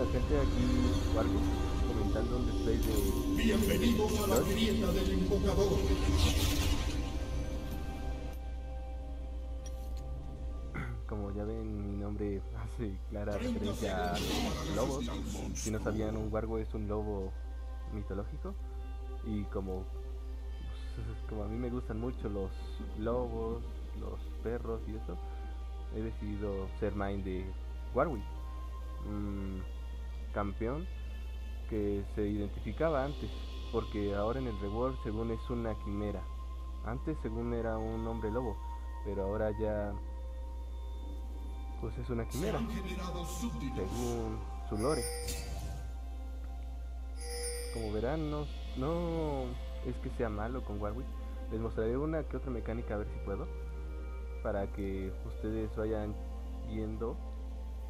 buena gente, aquí Wargo comentando un display de... Bienvenidos a la grieta del invocador. Como ya ven, mi nombre hace clara referencia a los lobos. Si no sabían, un Wargo es un lobo mitológico. Y como, pues, como a mí me gustan mucho los lobos, los perros y eso, he decidido ser main de Warwick. Un campeón que se identificaba antes, porque ahora en el rework según es una quimera. Antes según era un hombre lobo, pero ahora ya pues es una quimera, según su lore. Como verán, no, no es que sea malo con Warwick. Les mostraré una que otra mecánica a ver si puedo. Para que ustedes vayan viendo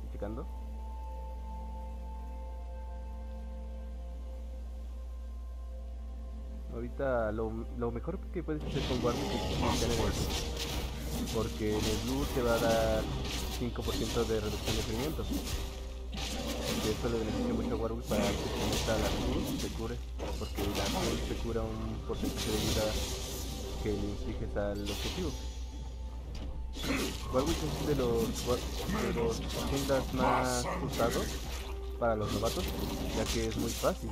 y checando. Ahorita lo, mejor que puedes hacer con Warwick es en el blue, Porque en el blue te va a dar 5% de reducción de sufrimiento. Que esto le beneficia mucho a Warwick para que se meta la y se cure. Porque la cruz te cura un porcentaje de vida que le infliges al objetivo. Warwick es de los, de los tiendas más usados para los novatos, ya que es muy fácil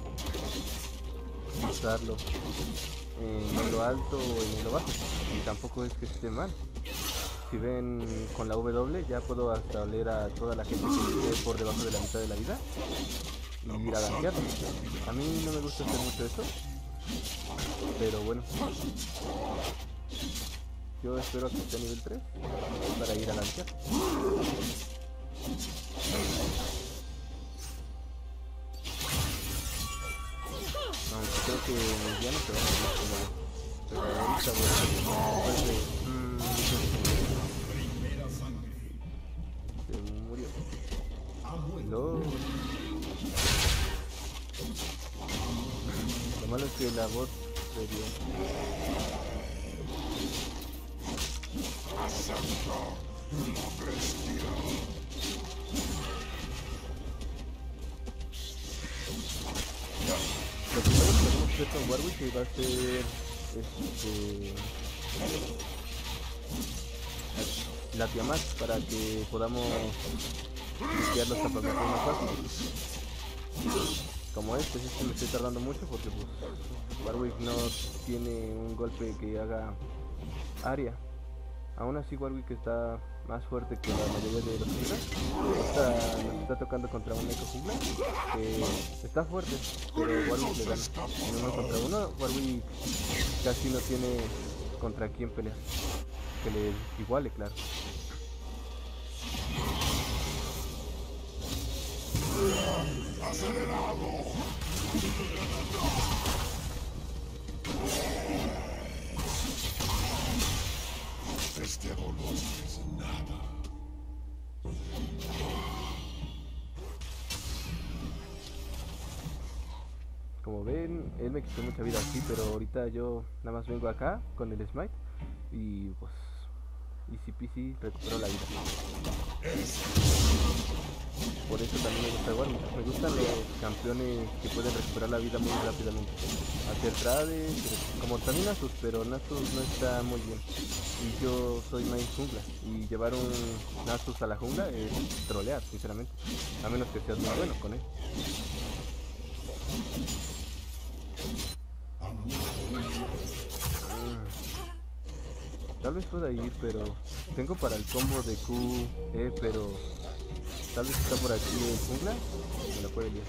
usarlo en lo alto o en lo bajo. Y tampoco es que esté mal. Si ven con la W ya puedo hasta oler a toda la gente que esté por debajo de la mitad de la vida y ir a gankearlo. A mí no me gusta hacer mucho eso, pero bueno. Yo espero que esté a nivel 3 para ir a lancear. Que ya no como... Mm, se murió. No. Lo malo es que la voz se. Va a ser este la Tiamat para que podamos limpiar los campamentos más fácil. Como este, este me estoy tardando mucho porque pues Warwick no tiene un golpe que haga área. Aún así Warwick está más fuerte que la mayoría de los junglas. Nos está tocando contra un eco jungla que está fuerte, pero Warwick le gana. En uno contra uno, Warwick casi no tiene contra quién pelear. Que le iguale, claro. Este dolor es nada. Como ven, él me quitó mucha vida aquí, pero ahorita yo nada más vengo acá con el smite y pues easy peasy recupero la vida. Por eso también me gusta Warwick. Me gustan los campeones que pueden recuperar la vida muy rápidamente. Hacer trades, como también Nasus, pero Nasus no está muy bien. Y yo soy main jungla. Y llevar un Nasus a la jungla es trolear, sinceramente. A menos que seas muy bueno con él. Tal vez pueda ir, pero tengo para el combo de Q, E, pero tal vez está por aquí en jungla. Me lo puede liar.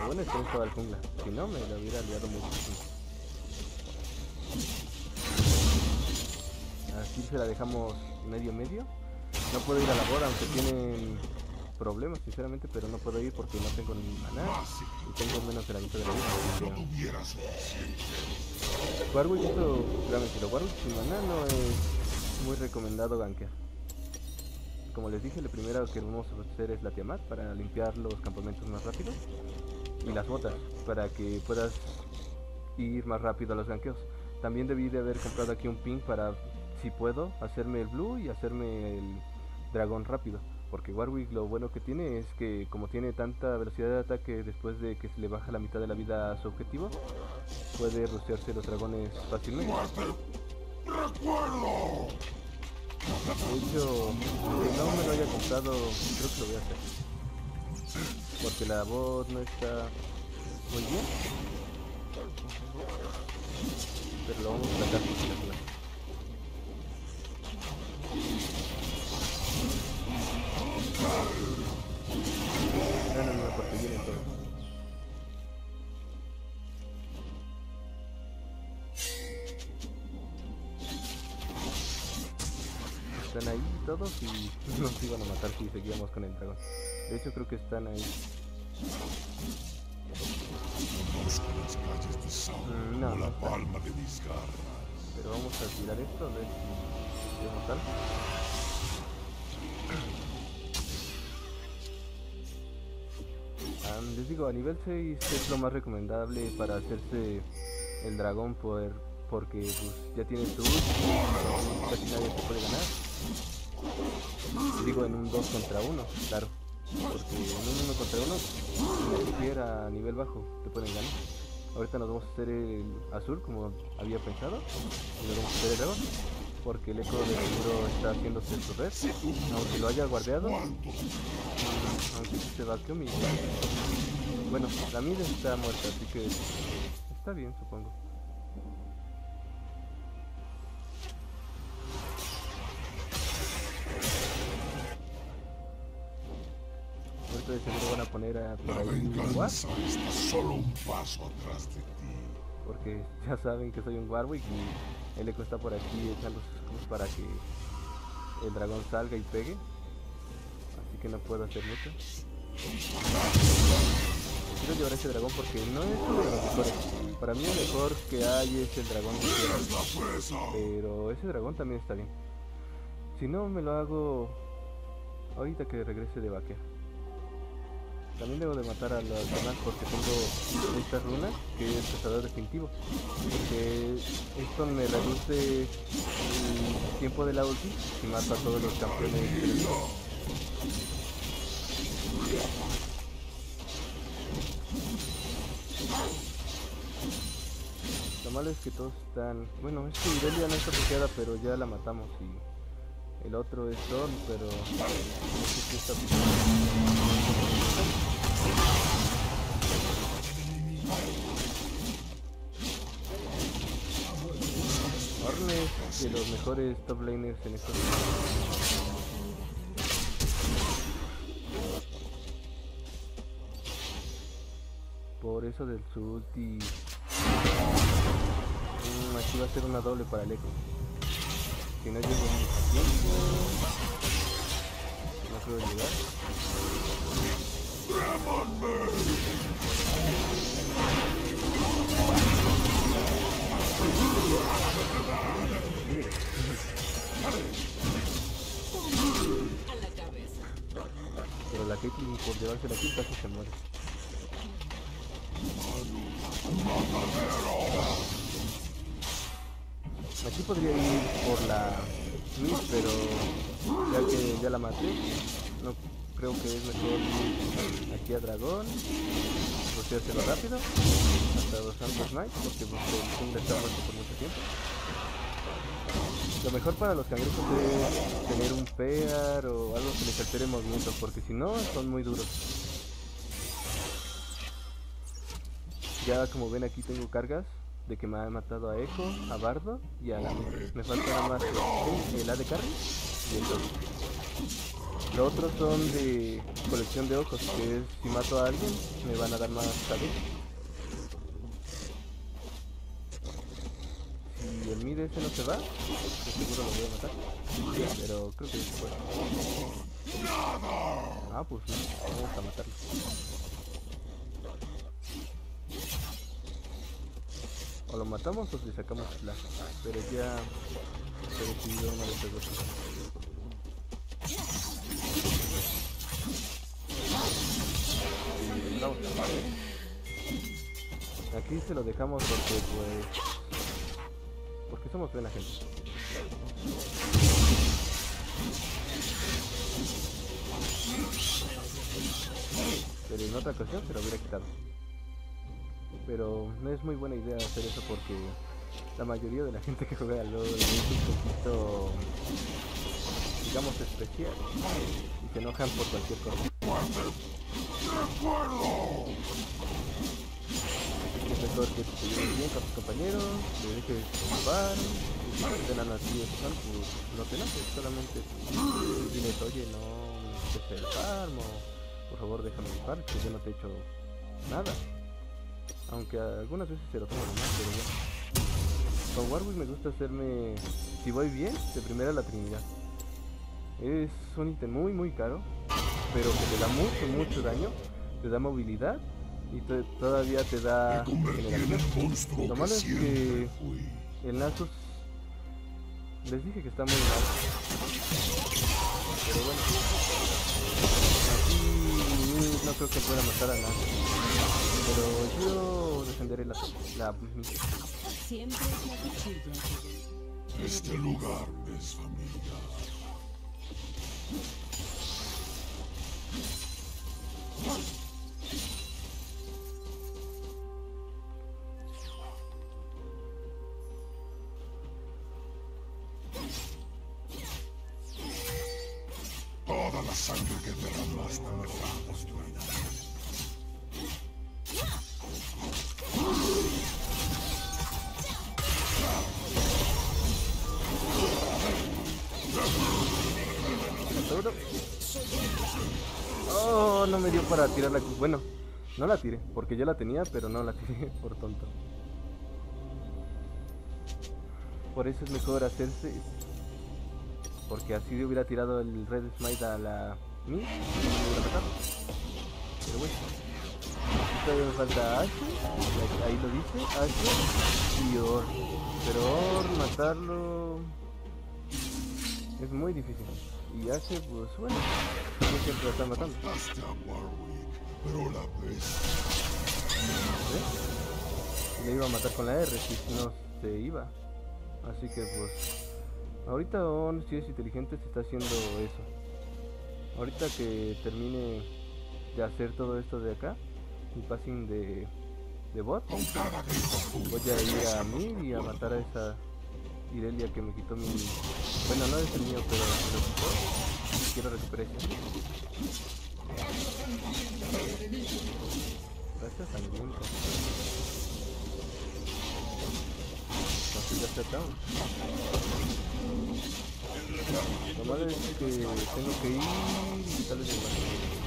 Lo bueno es que no el jungla, si no me lo hubiera liado mucho. Aquí se la dejamos medio medio. No puedo ir a la boda aunque tienen problemas sinceramente, pero no puedo ir porque no tengo ni maná y tengo menos de la mitad de la vida. así Warwick, esto, realmente, lo Warwick sin maná no es muy recomendado gankear. como les dije, lo primero que vamos a hacer es la Tiamat para limpiar los campamentos más rápido. Y las botas, para que puedas ir más rápido a los ganqueos. También debí de haber comprado aquí un ping para, si puedo, hacerme el blue y hacerme el dragón rápido. Porque Warwick lo bueno que tiene es que como tiene tanta velocidad de ataque después de que se le baja la mitad de la vida a su objetivo, puede rociarse los dragones fácilmente. ¡Recuerdo! De hecho, si no me lo haya comprado, creo que lo voy a hacer. Porque la voz no está muy bien. Pero lo vamos a tratar si las Están ahí todos y nos iban a matar si seguíamos con el dragón. De hecho creo que están ahí. Mm, no, la. Pero vamos a tirar esto, a ver si podemos algo. Am, les digo, a nivel 6 es lo más recomendable para hacerse el dragón poder, porque pues, ya tienes tu ult, casi nadie te puede ganar. Digo en un 2 contra 1, claro. Porque en un 1 contra 1, ni siquiera a nivel bajo te pueden ganar. Ahorita nos vamos a hacer el azul como había pensado. Y nos vamos a hacer el dragón. Porque el eco de seguro está haciéndose su red. Aunque lo haya guardeado. Aunque se va a Kyomi. Bueno, la mid está muerta, así que está bien supongo. De seguro van a poner a, La venganza está solo un paso atrás de ti. porque ya saben que soy un Warwick y el eco está por aquí echando sus cosas para que el dragón salga y pegue. Así que no puedo hacer mucho. Quiero llevar ese dragón porque no es uno de los mejores. Para mí el mejor que hay es el dragón. Pero ese dragón también está bien. Si no, me lo hago ahorita que regrese de vaquea. También debo de matar a los demás porque tengo estas runas que es cazador definitivo. Porque esto me reduce el tiempo de la ulti y mato a todos los campeones. del. Lo malo es que todos están... Bueno, es que Irelia no está bloqueada, pero ya la matamos y... El otro es Thorn, pero... No sé si está... Thorn es de los mejores top laners en estos. Por eso del su ulti... Mm, aquí va a ser una doble para el eco. Si no llego mucho tiempo... No creo llegar. Pero la Caitlyn por llevarse la casi se muere. Aquí podría ir por la mid, pero ya que ya la maté, no creo que es mejor ir aquí a dragón, rociárselo rápido, hasta los Santos Knights, porque pues, el jungla está muerto por mucho tiempo. Lo mejor para los cangrejos es tener un pear o algo que les altere movimiento, porque si no son muy duros. Ya como ven aquí tengo cargas de que me han matado a Echo, a Bardo y a la Me falta nada más el, el AD Carry y el Dodge. Los otros son de colección de ojos, que es si mato a alguien me van a dar más salud. Si el mid ese no se va, yo seguro lo voy a matar. Pero creo que puede. Ah, pues sí, vamos a matarlo. o lo matamos o le sacamos la. Pero ya se decidió una de estas dos. Y a. Aquí se lo dejamos porque pues. Porque somos buena gente. Pero en otra ocasión se lo hubiera quitado. Pero no es muy buena idea hacer eso porque la mayoría de la gente que juega LOL es un poquito, digamos, especial. Y se enojan por cualquier cosa. Es mejor que te lleves bien con tus compañeros, le dejes jugar, y si te dan así están, pues no te enojes, solamente diles, oye, no me el farm, o por favor déjame jugar, que yo no te he hecho nada. Aunque algunas veces se lo toman más, pero bueno. Con Warwick me gusta hacerme, si voy bien, de primera la Trinidad. Es un ítem muy muy caro, pero que te da mucho mucho daño, te da movilidad y te- todavía te da Lo malo es que el Nasus les dije que está muy mal. Pero bueno. Así no creo que pueda matar a nadie. Pero yo defenderé la, la. Este lugar es familia. Toda ¿Seguro? Oh, no me dio para tirar la... Bueno, no la tiré, porque ya la tenía, pero no la tiré por tonto. Por eso es mejor hacerse... Porque así hubiera tirado el Red Smite a la... Mí, y me. Pero bueno. Todavía me falta Ashe, ahí- ahí lo dice, Ashe y Or. Pero Or, matarlo... Es muy difícil. Y Ashe, pues bueno, no siempre lo están matando. Pero la vez ¿ves? Le iba a matar con la R si no se iba. Así que pues ahorita On si es inteligente se está haciendo eso. Ahorita que termine de hacer todo esto de acá, el passing de, de bot, voy a ir a mí y a matar a esa Irelia que me quitó mi... Bueno, no es el mío, pero me lo quitó. Quiero recuperar ese. Gracias, sangriento. Entonces ya está down. Lo malo es que tengo que ir y quitarle el brazo.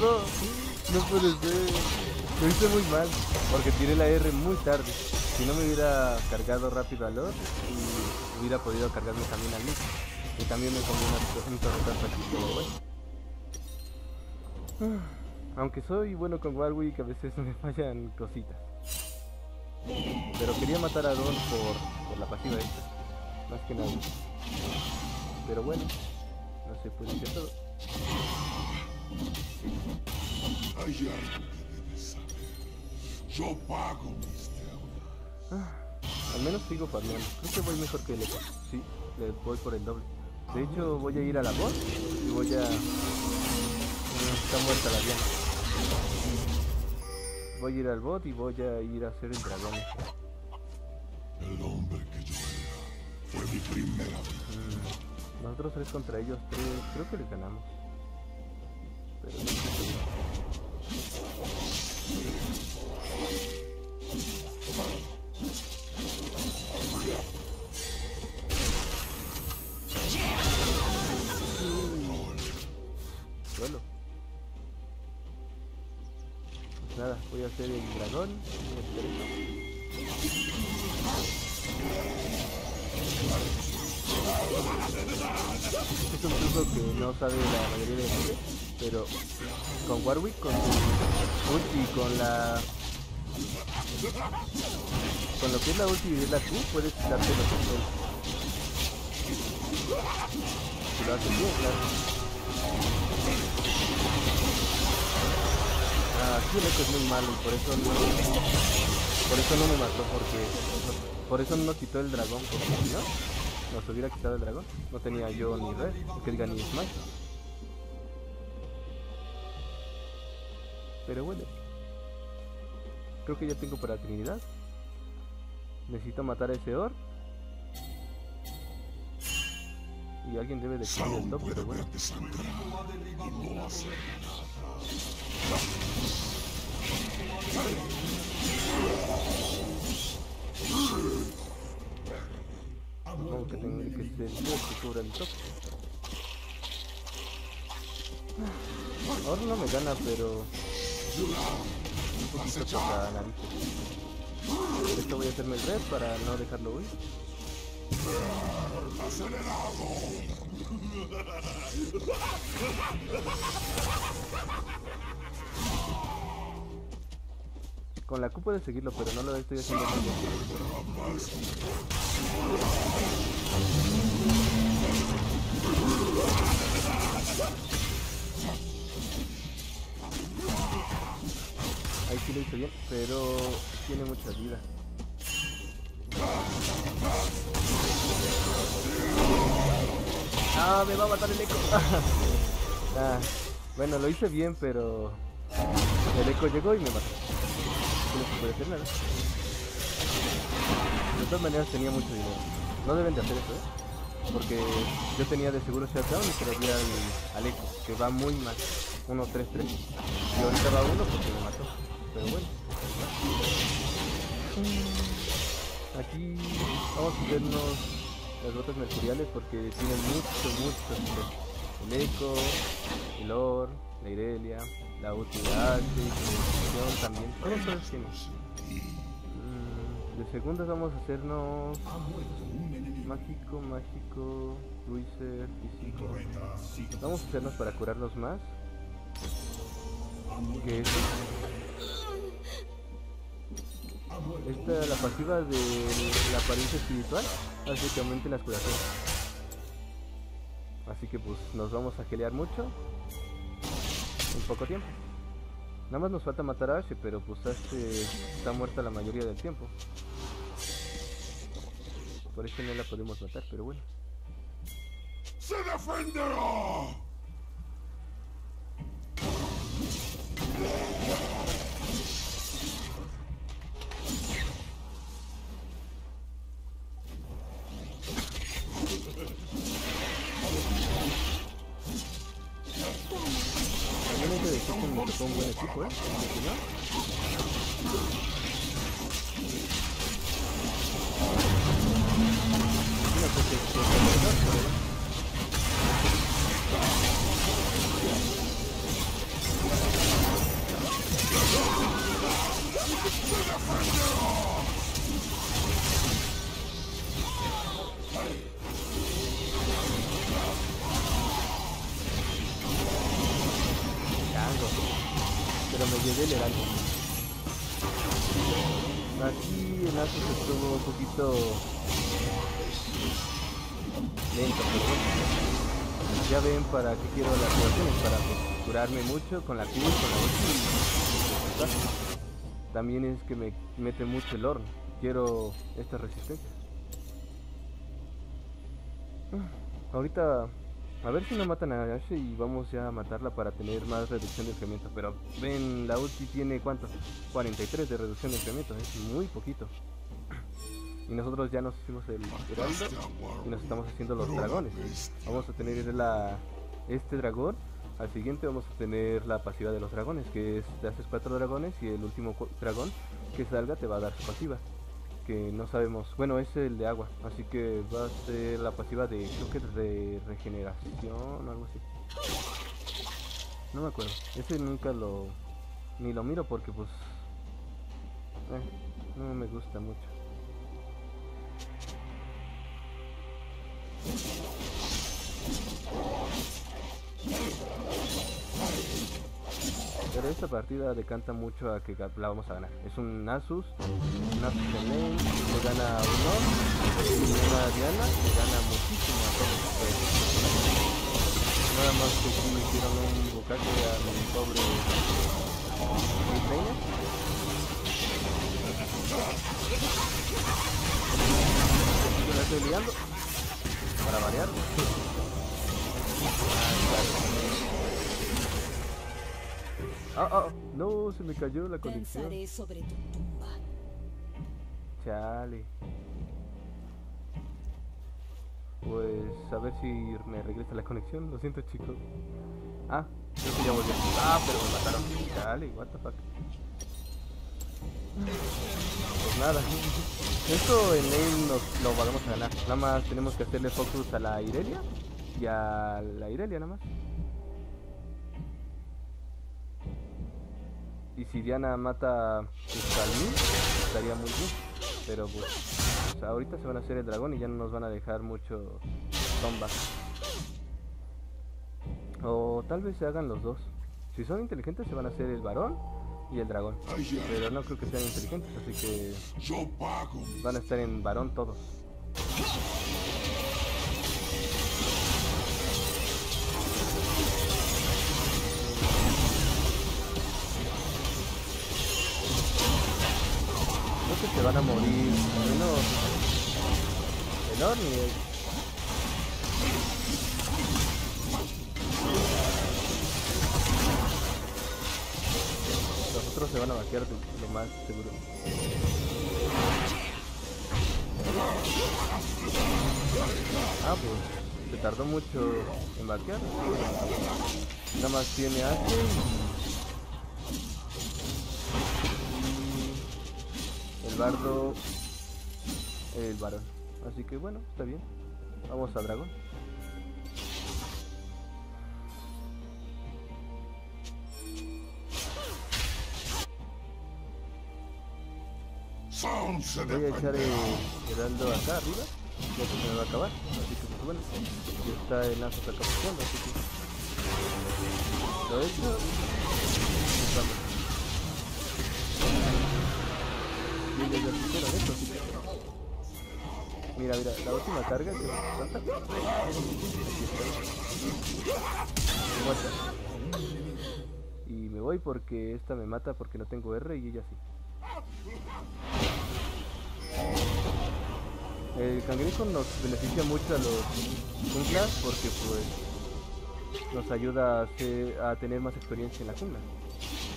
Bardo. No puede ser. Lo hice muy mal. Porque tiré la R muy tarde. Si no me hubiera cargado rápido al Lord y hubiera podido cargarme también al Nick. Y también me comí una- un torretazo aquí, pero bueno. Aunque soy bueno con Warwick, a veces me fallan cositas. Pero quería matar a Don por, por la pasiva esta. Más que nada. Pero bueno, no se puede hacer todo. Hay algo que debes saber. Yo pago mis deudas. Al menos sigo farmeando. Creo que voy mejor que el Echo. Sí, le voy por el doble. De hecho, voy a ir a la voz y voy a... Mm, Está muerta la Diana. Voy a ir al bot y voy a ir a hacer el dragón. El hombre que yo era fue mi primera vida. Nosotros tres contra ellos tres, creo que les ganamos. Pero no estoy seguro. Suelo. Pues nada, voy a hacer el dragón. hacer esto. Es un truco que no sabe la mayoría de gente, pero con Warwick, con su ulti con la... Con lo que es la ulti y la Q, puedes quitarte los controles. Si lo haces bien, claro. Ah, aquí el eco es muy malo y por eso no... Por eso no me mató, porque... Por eso no quitó el dragón, porque no, nos hubiera quitado el dragón. No tenía yo ni red, que diga ni smash. Pero bueno. Creo que ya tengo para Trinidad. Necesito matar a ese Or. Y alguien debe de el top, pero bueno. Yo el top. Ahora no me gana, pero un poquito. Esto voy a hacerme el red para no dejarlo huir. Con la Q puedes seguirlo, pero no lo estoy haciendo. Ahí sí lo hice bien, pero tiene mucha vida. Ah, me va a matar el eco. Ah, bueno, lo hice bien, pero el eco llegó y me mató. No se puede hacer nada. De todas maneras tenía mucho dinero. No deben de hacer eso, ¿eh? Porque yo tenía de seguro shutdown y se lo di al, al eco, que va muy mal. 1, 3, 3. Y ahorita va uno porque me mató. Pero bueno. Aquí vamos a hacernos las botas mercuriales porque tienen mucho, mucho. El eco, el or, la Irelia, la utilidad, la también. Todos esos tienen. De segundas vamos a hacernos mágico, mágico, Luiser, físico. Vamos a hacernos para curarnos más. Que es esta la pasiva de la apariencia espiritual aumenten las curaciones. Así que pues nos vamos a gelear mucho en poco tiempo. Nada más nos falta matar a Ashe, pero pues Ashe está muerta la mayoría del tiempo. Por eso no la podemos matar, pero bueno. ¡Se defenderá! Aquí el Asus estuvo un poquito lento. Ya ven para qué quiero las curaciones, para curarme mucho con la Q, con la ulti También es que me mete mucho el horno. Quiero estas resistencias. Ah, Ahorita a ver si no matan a Ashe y vamos ya a matarla para tener más reducción de incremento. Pero ven, la ulti tiene cuánto? 43 de reducción de incremento, es muy poquito. Y nosotros ya nos hicimos el heraldo y nos estamos haciendo los dragones. Vamos a tener la, este dragón. Al siguiente vamos a tener la pasiva de los dragones, que es te haces cuatro dragones y el último dragón que salga te va a dar su pasiva. No sabemos, bueno es el de agua, así que va a ser la pasiva de creo que de regeneración o algo así. No me acuerdo, ese nunca lo ni lo miro porque pues Eh, no me gusta mucho. Pero esta partida decanta mucho a que la vamos a ganar. Es un Nasus, un Nasus de lane, le gana a Unor, y una Diana, le gana muchísimo a todos los. Nada más que sí me hicieron un bucaque a mi pobre. Yo la estoy liando. Para variar. Ah, no, se me cayó la conexión. Danzaré sobre tu tumba. Chale. Pues a ver si me regresa la conexión. Lo siento, chicos. Ah, creo que ya volvió. Ah, pero me mataron. Chale, what the fuck. Pues nada. Esto en lane nos lo vamos a ganar. Nada más tenemos que hacerle focus a la Irelia. Y a la Irelia nada más. Y si Diana mata pues, al estaría muy bien. Pero pues, pues, ahorita se van a hacer el dragón y ya no nos van a dejar mucho comeback. O tal vez se hagan los dos. Si son inteligentes se van a hacer el varón y el dragón. Pero no creo que sean inteligentes, así que van a estar en varón todos. Van a morir menos el Orni. Los otros se van a vaquear lo más seguro. Ah, pues se tardó mucho en vaquear. Nada más tiene H bardo el varón. Así que bueno, está bien. Vamos a dragón. Voy a echar el heraldo acá arriba, ya que se me va a acabar. Así que pues bueno, y está el Nasus acá así que lo he hecho y Mira, mira, la última carga. Y me voy porque esta me mata porque no tengo R y ella sí. El cangrejo nos beneficia mucho a los junglas porque pues nos ayuda a, a tener más experiencia en la jungla.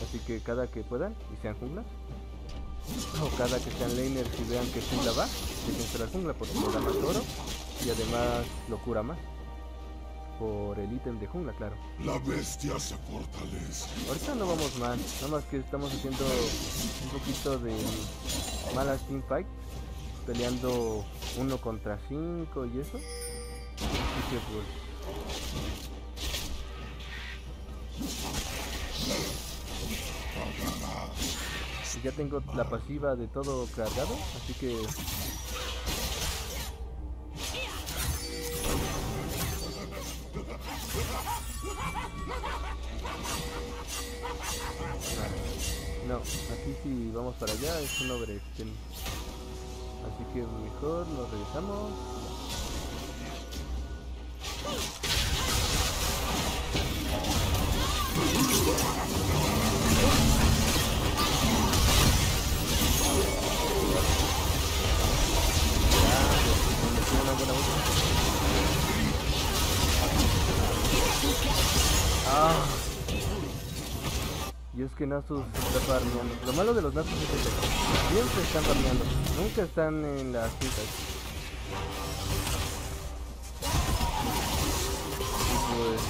Así que cada que puedan y sean junglas, o cada que sean laners y vean que jungla va, déjense la jungla porque le da más oro y además lo cura más. Por el ítem de jungla, claro. La bestia se fortalece. Ahorita no vamos mal, nada más que estamos haciendo un poquito de malas teamfight, peleando uno contra cinco y eso. Así que pues. Ya tengo la pasiva de todo cargado, así que No, aquí si vamos para allá es un overextend. Así que mejor nos regresamos. Y es que Nasus está farmeando. Lo malo de los Nasus es eso. Siempre están farmeando. Nunca están en las citas. Y pues...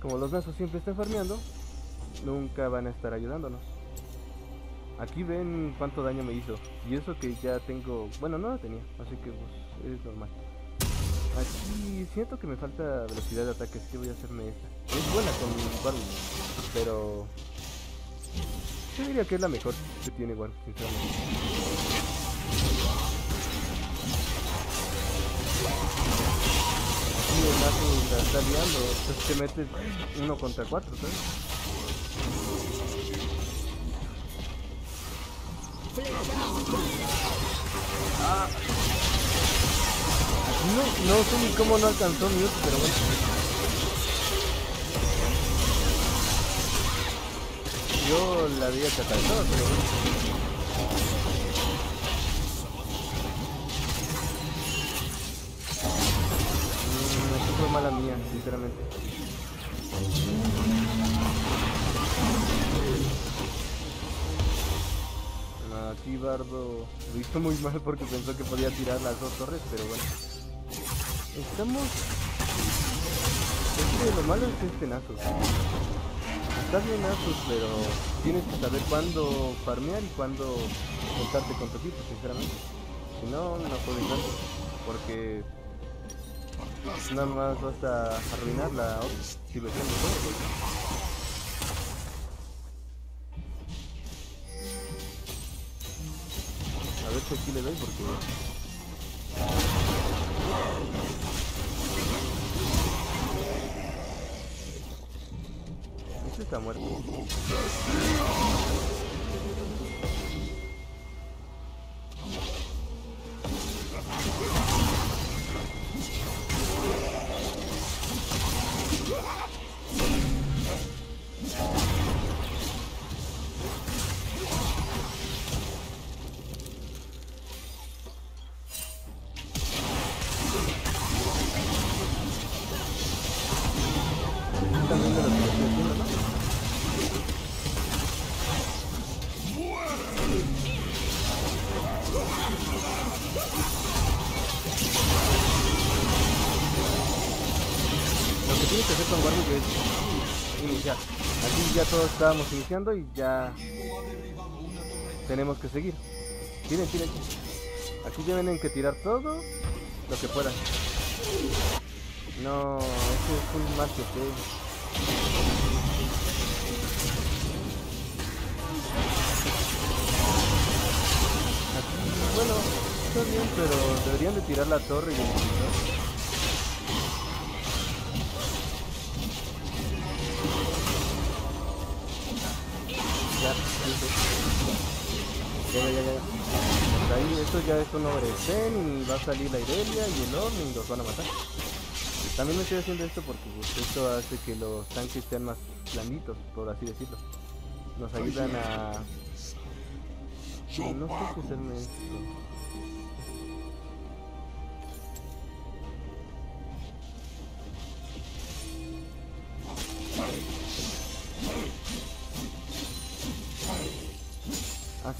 Como los Nasus siempre están farmeando, nunca van a estar ayudándonos. Aquí ven cuánto daño me hizo. Y eso que ya tengo... Bueno, no lo tenía. Así que pues es normal. Aquí siento que me falta velocidad de ataque, así que voy a hacerme esta. Es buena con Warwick, pero Yo diría que es la mejor que tiene War, sinceramente. Sí, el Nasus la está liando, entonces te metes uno contra cuatro, ¿sabes? Ah. No, no sé ni cómo no alcanzó Mute, pero bueno. Yo la había catalizado, pero bueno. Mm, fue mala mía, sinceramente. Aquí Bardo lo hizo muy mal porque pensó que podía tirar las dos torres, pero bueno. Estamos... Es que lo malo es este Nasus. Está bien Nasus, pero tienes que saber cuándo farmear y cuándo contarte con tu equipo, sinceramente. Si no, no puedes tanto. Porque nada más vas a arruinar la diversión de todo. A ver si aquí le doy porque... Este está muerto. Aquí ya todos estábamos iniciando y ya tenemos que seguir. Tienen, tienen. Aquí tienen que tirar todo lo que puedan. No, ese es un más que. Aquí, bueno, está bien, pero deberían de tirar la torre y iniciar. Hasta ahí, esto ya es un Zen y va a salir la Irelia y el Orn y los van a matar. También me estoy haciendo esto porque pues, esto hace que los tanques sean más blanditos, por así decirlo. Nos ayudan a... No sé qué hacerme esto.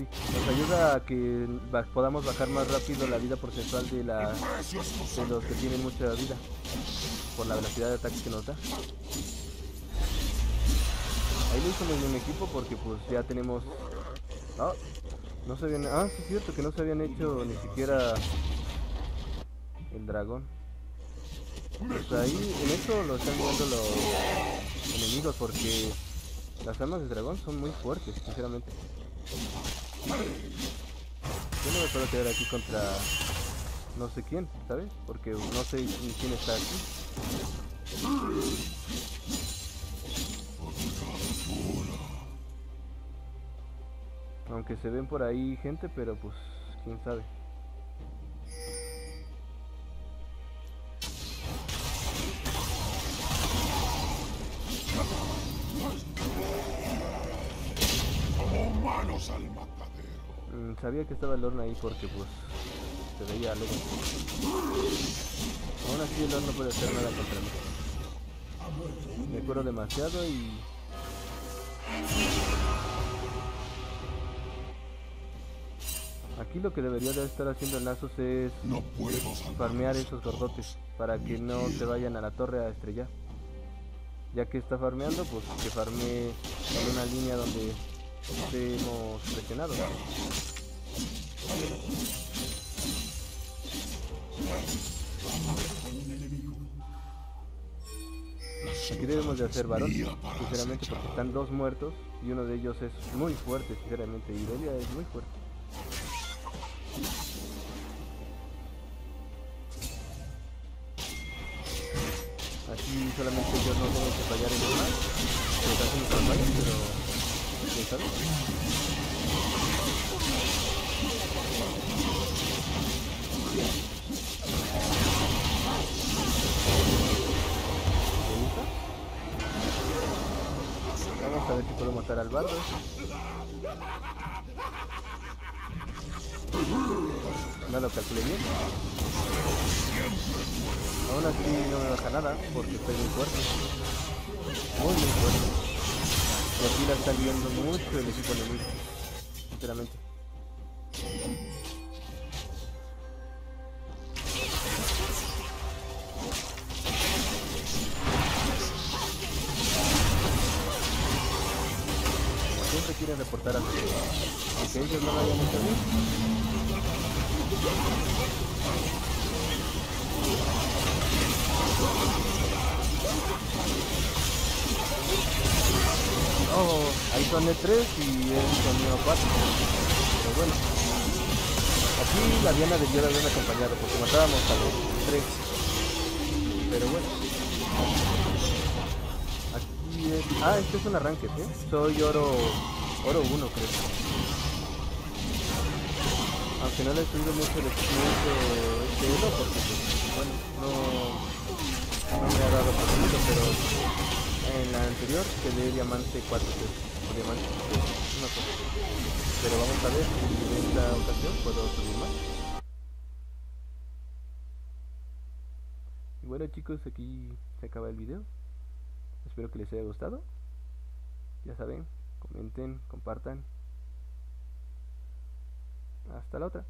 Nos ayuda a que podamos bajar más rápido la vida porcentual de, la, de los que tienen mucha vida. Por la velocidad de ataque que nos da. Ahí lo hizo muy bien equipo porque pues ya tenemos... Ah, no se habían... Ah, sí es cierto que no se habían hecho ni siquiera el dragón. Pues ahí, en eso lo están viendo los enemigos porque las armas de dragón son muy fuertes, sinceramente. Yo no me puedo quedar aquí contra no sé quién, ¿sabes? Porque no sé ni quién está aquí. Aunque se ven por ahí gente, pero pues quién sabe. Sabía que estaba el horno ahí porque pues se veía alegre. Aún así el horno no puede hacer nada contra mí. Me curo demasiado y... Aquí lo que debería de estar haciendo Nasus es No farmear esos gordotes para que no se vayan a la torre a estrellar. Ya que está farmeando, pues que farmee en una línea donde estemos presionados. Aquí debemos de hacer varón, sinceramente, porque están dos muertos y uno de ellos es muy fuerte, sinceramente. Irelia es muy fuerte. Así solamente ellos no tienen que fallar en. Que les hacen nuestras fallas, pero. ¿Quién sabe? Vamos a ver si puedo matar al bardo. No lo calculé bien. Aún así no me baja nada porque estoy muy fuerte. Muy muy fuerte. Y aquí la está viendo mucho el equipo enemigo. Sinceramente. Son E3 y es sonido 4. Pero bueno. Aquí la Diana debió de haberme acompañado porque matábamos a los 3. Pero bueno. Aquí es... Ah, este es un arranque, ¿eh? Soy oro... Oro 1 creo. Aunque no le he subido mucho el mucho este oro porque bueno, no, no me ha dado por mucho, pero en la anterior quedé diamante 4 o diamante 3, una cosa. Pero vamos a ver si en esta ocasión puedo subir más. Y bueno chicos, aquí se acaba el video. Espero que les haya gustado. Ya saben, comenten, compartan. Hasta la otra.